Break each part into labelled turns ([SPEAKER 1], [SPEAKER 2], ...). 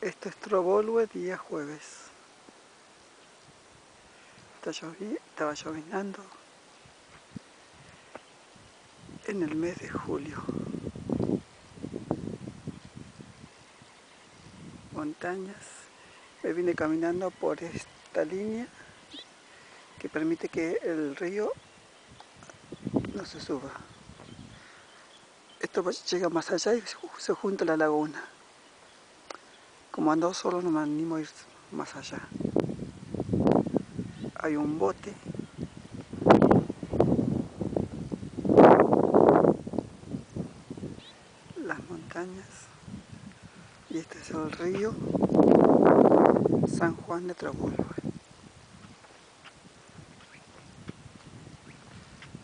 [SPEAKER 1] Esto es Trobolue, día jueves. estaba llovinando en el mes de julio. Montañas. Me vine caminando por esta línea que permite que el río no se suba. Esto llega más allá y se junta la laguna. Como ando solo no me animo a ir más allá. Hay un bote. Las montañas. Y este es el río San Juan de Trabulvo.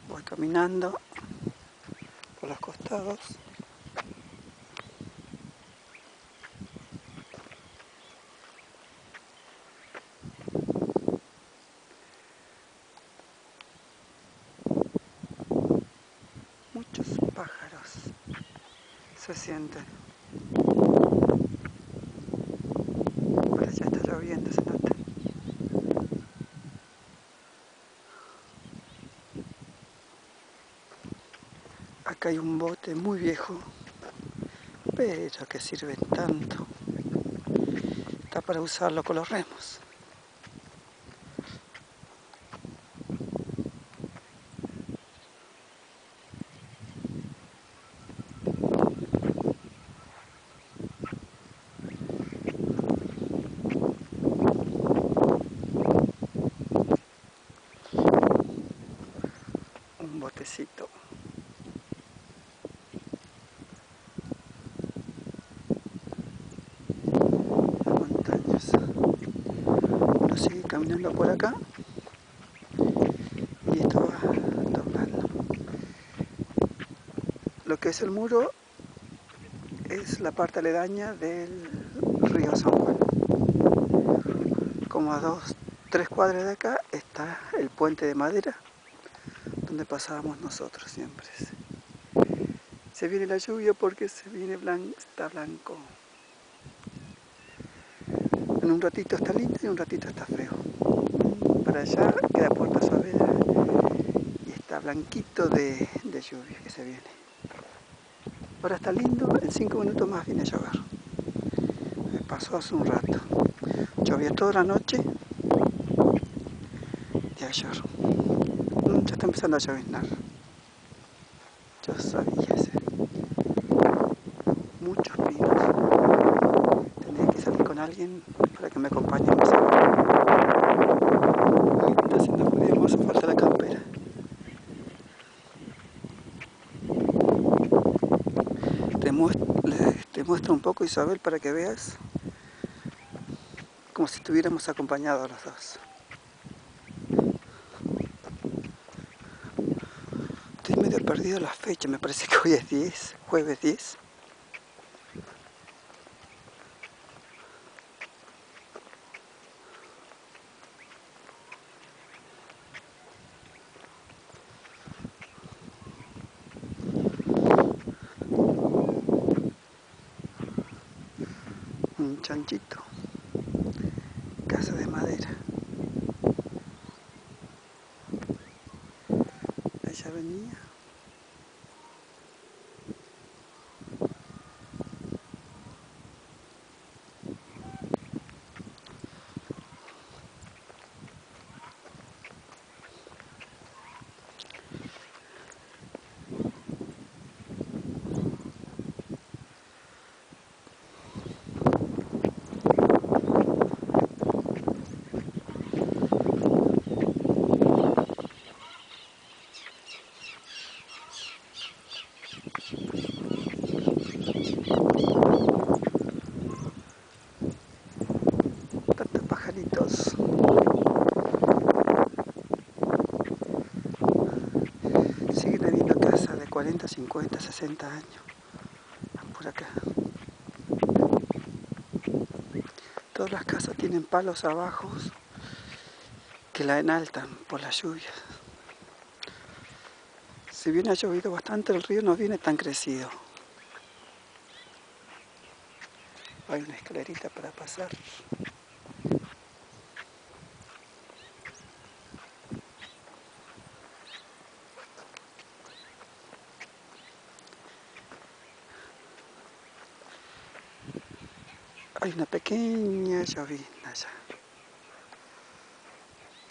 [SPEAKER 1] Voy caminando por los costados. Muchos pájaros se sienten. Ahora ya está lloviendo, se nota. Acá hay un bote muy viejo, pero que sirve tanto. Está para usarlo con los remos. un botecito. Las montañas. Uno sigue caminando por acá y esto va doblando. Lo que es el muro es la parte aledaña del río San Juan. Como a dos, tres cuadras de acá está el puente de madera donde pasábamos nosotros siempre. Se viene la lluvia porque se viene blanco, está blanco. En un ratito está lindo y un ratito está feo. Para allá queda Puerto Saavedra y está blanquito de, lluvia que se viene. Ahora está lindo, en cinco minutos más viene a llover. Me pasó hace un rato. Llovía toda la noche de ayer ya está empezando a lloviznar. Yo sabía ese. Muchos pinos. Tendría que salir con alguien para que me acompañe Está haciendo me hace falta la campera. Te muestro, te muestro un poco Isabel para que veas como si estuviéramos acompañados los dos. Perdido la fecha, me parece que hoy es 10, jueves 10. Un chanchito, casa de madera. 40, 50, 60 años. Por acá. Todas las casas tienen palos abajo que la enaltan por las lluvias. Si bien ha llovido bastante, el río no viene tan crecido. Hay una escalerita para pasar. Hay una pequeña llovina allá.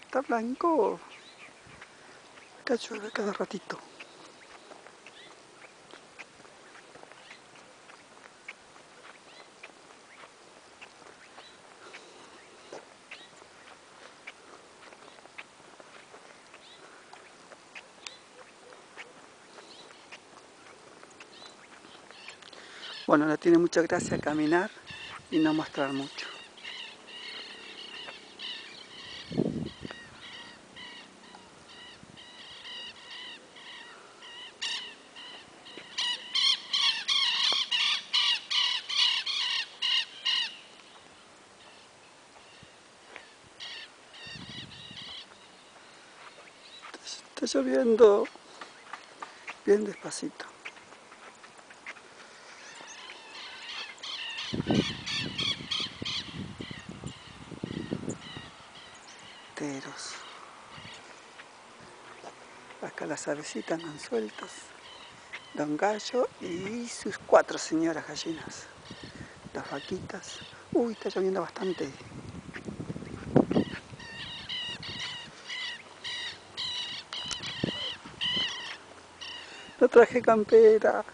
[SPEAKER 1] Está blanco. Acá llueve cada ratito. Bueno, no tiene mucha gracia caminar y no mostrar mucho. Está lloviendo bien despacito. Teros. Acá las avecitas andan sueltas. Don Gallo y sus cuatro señoras gallinas. Las vaquitas. Uy, está lloviendo bastante. No traje campera.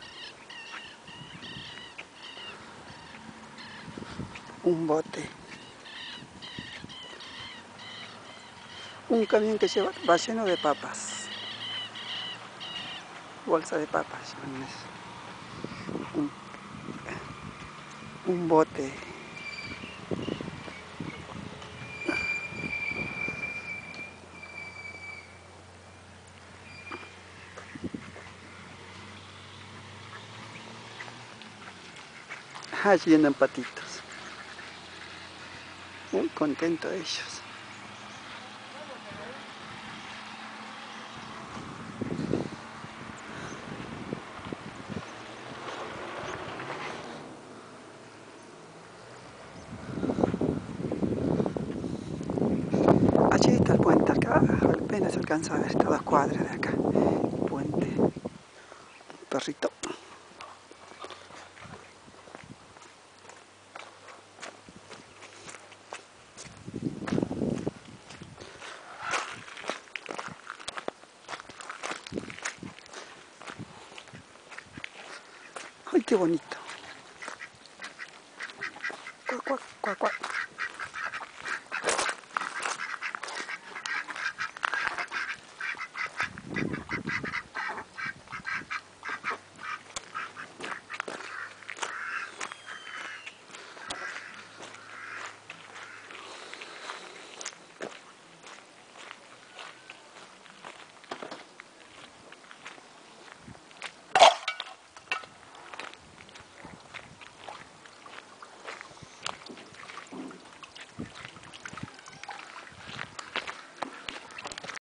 [SPEAKER 1] Un bote. Un camión que lleva, va lleno de papas. Bolsa de papas. Un, bote. Allí andan patitos. Muy contentos ellos. Allí está el puente acá, apenas alcanza a ver, está dos cuadras de acá. Puente. Un perrito. ¡Ay, qué bonito! Cuac, cuac, cuac, cuac.